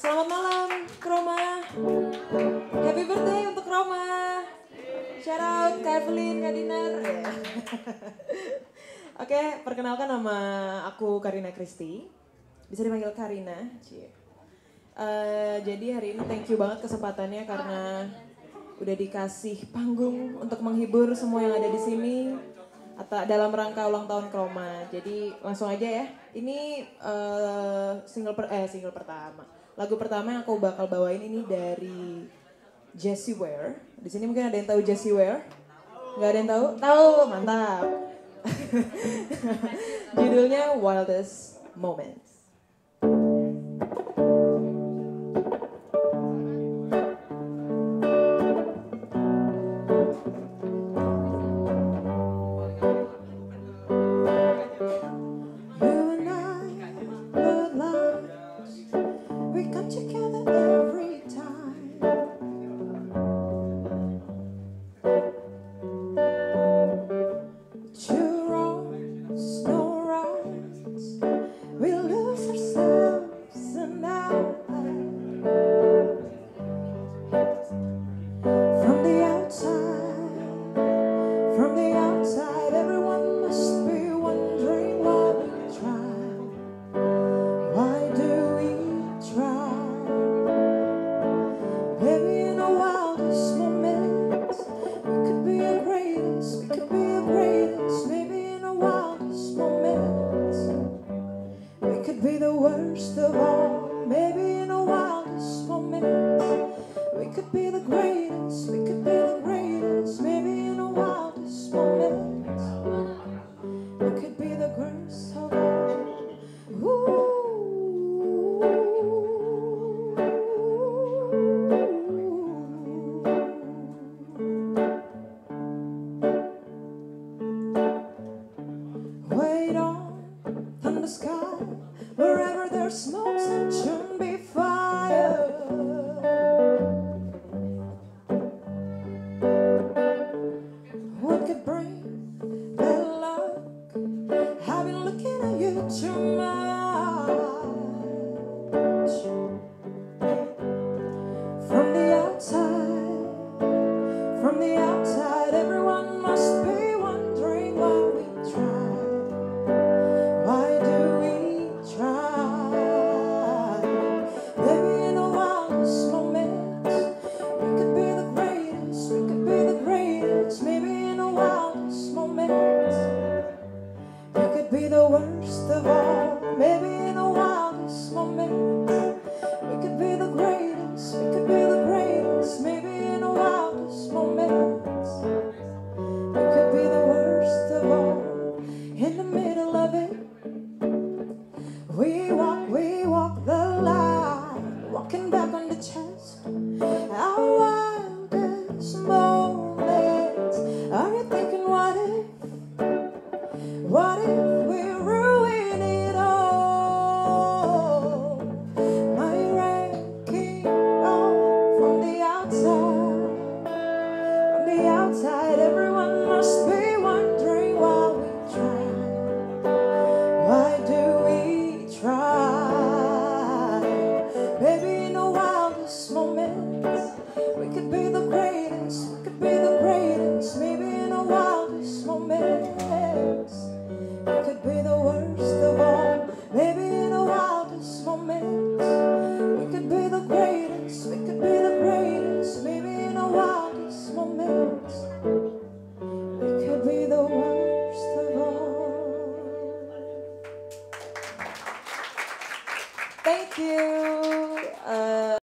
Selamat malam, Kroma. Happy birthday untuk Kroma. Shout out Kak Evelyn. Oke, perkenalkan nama aku Karina Kristi. Bisa dipanggil Karina. Eh, jadi hari ini thank you banget kesempatannya karena udah dikasih panggung untuk menghibur semua yang ada di sini atau dalam rangka ulang tahun Kroma. Jadi langsung aja ya. Ini eh, single per, eh single pertama. Lagu pertama yang aku bakal bawain ini dari Jessie Ware. Di sini mungkin ada yang tahu Jessie Ware? Gak ada yang tahu? Tahu, mantap. Judulnya Wildest Moments. Maybe in our wildest moments, we could be the greatest, we could be the greatest. Maybe in our wildest moments, we could be the worst of all. Ooh. Wait on the sky, of all. Maybe Maybe in the wildest moments, we could be you.